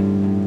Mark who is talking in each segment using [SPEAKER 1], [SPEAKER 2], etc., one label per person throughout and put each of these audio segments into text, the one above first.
[SPEAKER 1] Thank you.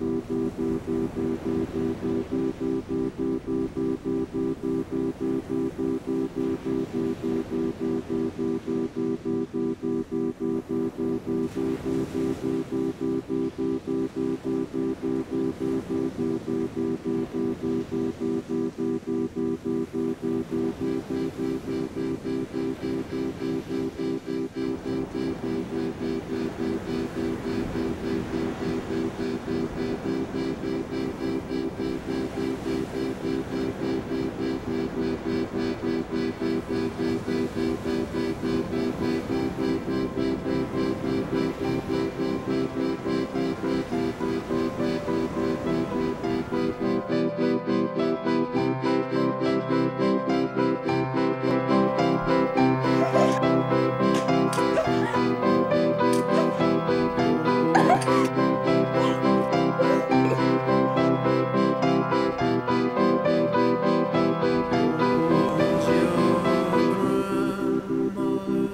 [SPEAKER 2] Mm-hmm.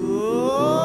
[SPEAKER 2] Ooh.